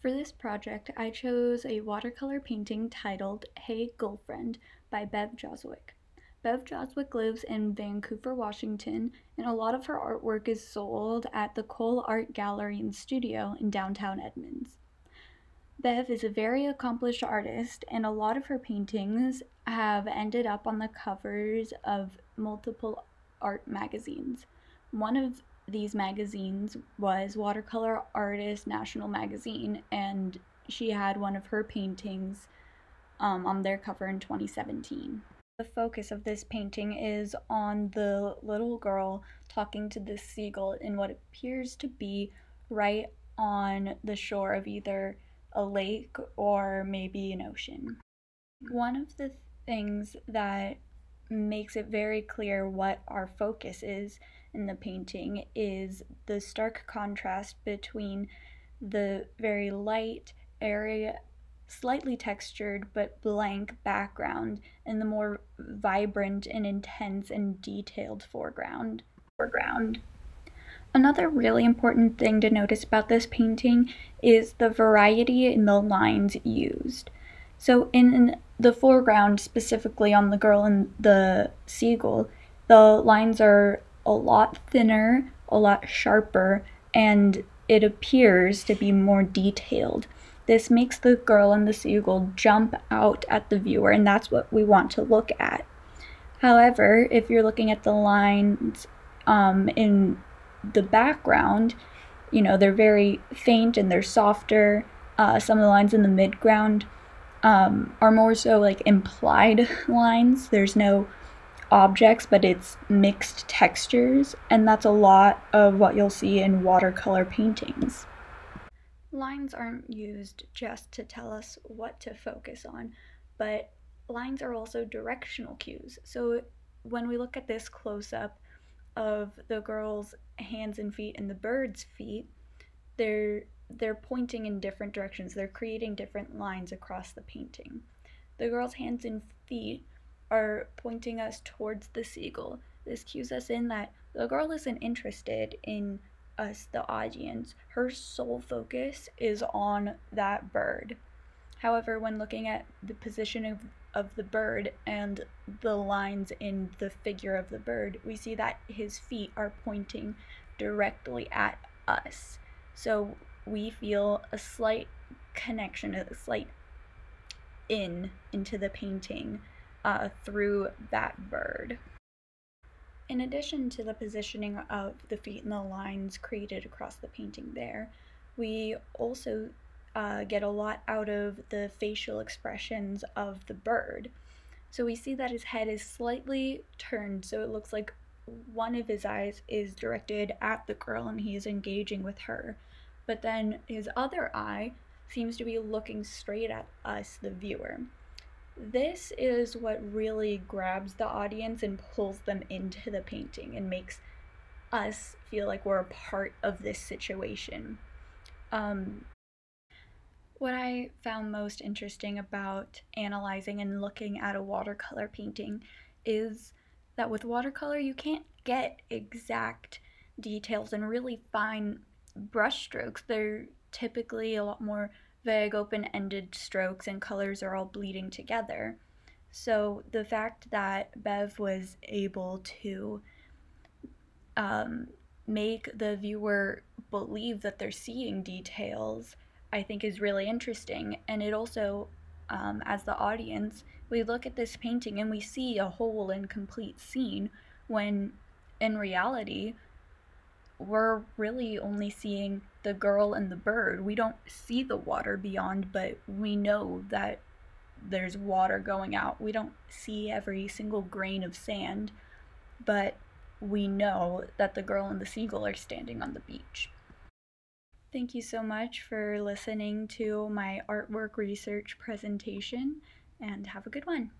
For this project, I chose a watercolor painting titled Hey Girlfriend by Bev Jozwiak. Bev Jozwiak lives in Vancouver, Washington, and a lot of her artwork is sold at the Cole Art Gallery and Studio in downtown Edmonds. Bev is a very accomplished artist, and a lot of her paintings have ended up on the covers of multiple art magazines. One of these magazines was Watercolor Artist National Magazine, and she had one of her paintings um, on their cover in 2017. The focus of this painting is on the little girl talking to this seagull in what appears to be right on the shore of either a lake or maybe an ocean. One of the things that makes it very clear what our focus is in the painting is the stark contrast between the very light area slightly textured but blank background and the more vibrant and intense and detailed foreground. foreground. Another really important thing to notice about this painting is the variety in the lines used. So in the foreground, specifically on the girl and the seagull, the lines are a lot thinner, a lot sharper, and it appears to be more detailed. This makes the girl and the seagull jump out at the viewer, and that's what we want to look at. However, if you're looking at the lines um, in the background, you know, they're very faint and they're softer. Uh, some of the lines in the midground um, are more so like implied lines. There's no objects, but it's mixed textures, and that's a lot of what you'll see in watercolor paintings. Lines aren't used just to tell us what to focus on, but lines are also directional cues. So when we look at this close up of the girl's hands and feet and the bird's feet, they're they're pointing in different directions. They're creating different lines across the painting. The girl's hands and feet are pointing us towards the seagull. This cues us in that the girl isn't interested in us, the audience. Her sole focus is on that bird. However, when looking at the position of, of the bird and the lines in the figure of the bird, we see that his feet are pointing directly at us. So we feel a slight connection, a slight in into the painting uh, through that bird. In addition to the positioning of the feet and the lines created across the painting there, we also uh, get a lot out of the facial expressions of the bird. So we see that his head is slightly turned, so it looks like one of his eyes is directed at the girl and he is engaging with her. But then his other eye seems to be looking straight at us, the viewer. This is what really grabs the audience and pulls them into the painting and makes us feel like we're a part of this situation. Um, what I found most interesting about analyzing and looking at a watercolor painting is that with watercolor you can't get exact details and really fine brushstrokes. They're typically a lot more vague open-ended strokes and colors are all bleeding together. So the fact that Bev was able to um, make the viewer believe that they're seeing details, I think is really interesting. And it also, um, as the audience, we look at this painting and we see a whole and complete scene when in reality, we're really only seeing the girl and the bird. We don't see the water beyond, but we know that there's water going out. We don't see every single grain of sand, but we know that the girl and the seagull are standing on the beach. Thank you so much for listening to my artwork research presentation, and have a good one.